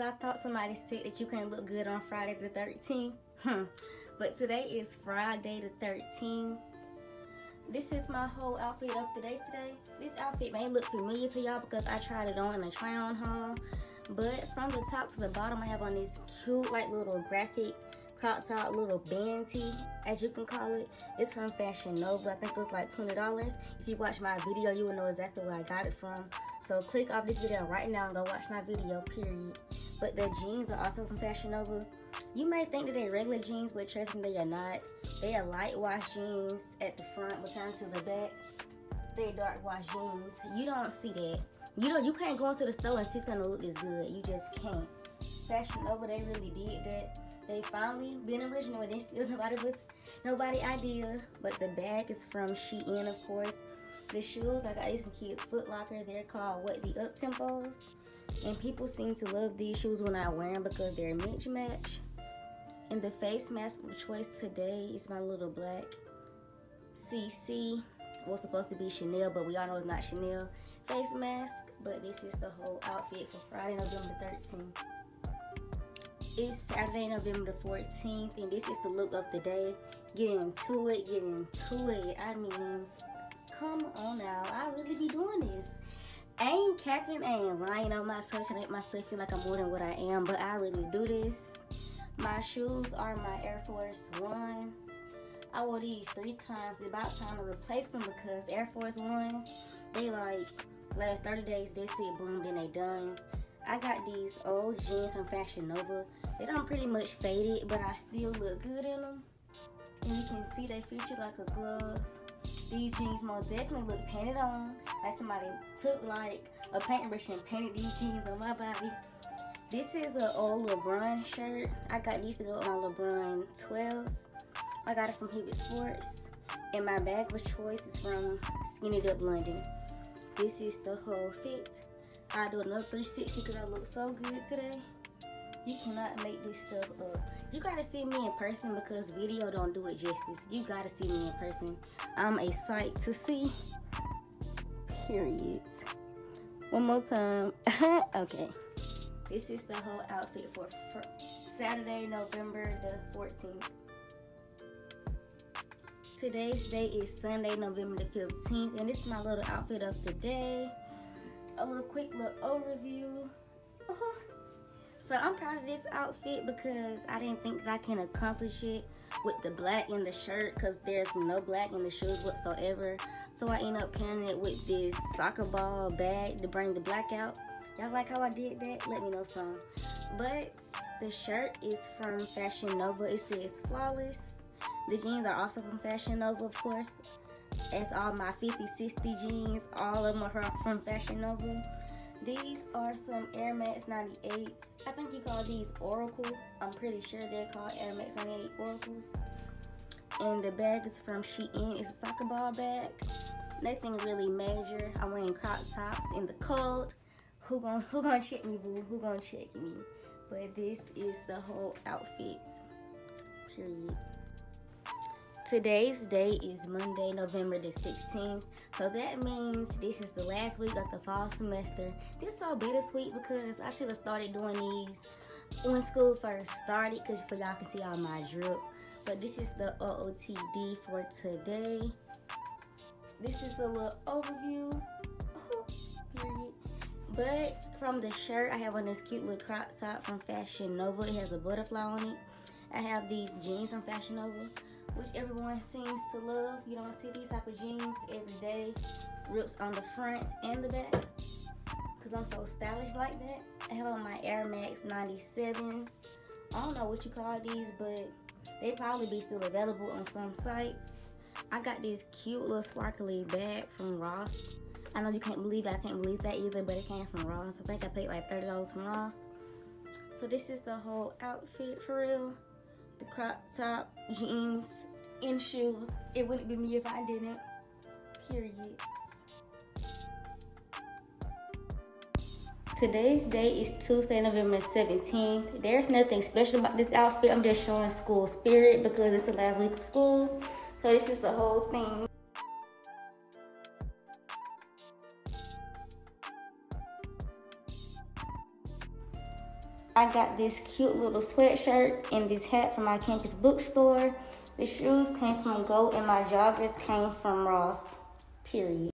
So I thought somebody said that you can't look good on Friday the 13th. Hmm. But today is Friday the 13th. This is my whole outfit of the day today. This outfit may look familiar to y'all because I tried it on in a try on haul. But from the top to the bottom, I have on this cute like little graphic crop top little band tee, as you can call it. It's from Fashion Nova. I think it was like $20. If you watch my video, you will know exactly where I got it from. So click off this video right now and go watch my video, period. But the jeans are also from Fashion Nova. You may think that they're regular jeans, but trust me, they are not. They are light wash jeans at the front, but turn to the back. They're dark wash jeans. You don't see that. You don't. You can't go into the store and see gonna look this good. You just can't. Fashion Nova, they really did that. They finally been original they still nobody was nobody idea. But the bag is from Shein, of course. The shoes, I got these from Kids Foot Locker. They're called what the up tempos. And people seem to love these shoes when I wear them because they're match match. And the face mask of choice today is my little black CC. Was supposed to be Chanel, but we all know it's not Chanel face mask. But this is the whole outfit for Friday, November 13th. It's Saturday, November the 14th, and this is the look of the day. Getting into it, getting into it. I mean, come on now. I really be doing this. I ain't capping, I ain't lying on myself to make myself feel like I'm more than what I am, but I really do this. My shoes are my Air Force Ones. I wore these three times. About time to replace them because Air Force Ones, they like last 30 days, they see boom, then they done. I got these old jeans from Fashion Nova. They don't pretty much faded, but I still look good in them. And you can see they feature like a glove. These jeans most definitely look painted on. Like somebody took like a paintbrush and painted these jeans on my body. This is an old LeBron shirt. I got these to go my LeBron 12s. I got it from Hibbett Sports. And my bag of choice is from Skinny Dip London. This is the whole fit. I do another 360 because I look so good today. You cannot make this stuff up. You gotta see me in person because video don't do it justice. You gotta see me in person. I'm a sight to see. Period. One more time. okay. This is the whole outfit for, for Saturday, November the 14th. Today's date is Sunday, November the 15th, and this is my little outfit of the day a little quick little overview. So I'm proud of this outfit because I didn't think that I can accomplish it with the black in the shirt because there's no black in the shoes whatsoever. So I end up pairing it with this soccer ball bag to bring the black out. Y'all like how I did that? Let me know some. But the shirt is from Fashion Nova. It says flawless. The jeans are also from Fashion Nova, of course as all my 50 60 jeans all of them are from fashion nova these are some air max 98s i think you call these oracle. I'm pretty sure they're called air max 98 oracles. And the bag is from shein. It's a soccer ball bag. Nothing really major. I'm wearing crop tops in the cold who gonna who gonna check me boo? Who gonna check me? But this is the whole outfit. Period Today's day is Monday, November the 16th. So that means this is the last week of the fall semester. This is so bittersweet because I should have started doing these when school first started because for y'all can see all my drip. But this is the OOTD for today. This is a little overview. period. But from the shirt, I have on this cute little crop top from Fashion Nova. It has a butterfly on it. I have these jeans from Fashion Nova which everyone seems to love. You don't see these type of jeans every day. Rips on the front and the back. Cause I'm so stylish like that. I have on my Air Max 97s. I don't know what you call these, but they probably be still available on some sites. I got this cute little sparkly bag from Ross. I know you can't believe it. I can't believe that either, but it came from Ross. I think I paid like $30 from Ross. So this is the whole outfit for real the crop top, jeans, and shoes. It wouldn't be me if I didn't. Period. Today's date is Tuesday, November 17th. There's nothing special about this outfit. I'm just showing school spirit because it's the last week of school. So this is the whole thing. I got this cute little sweatshirt and this hat from my campus bookstore. The shoes came from Go and my joggers came from Ross. Period.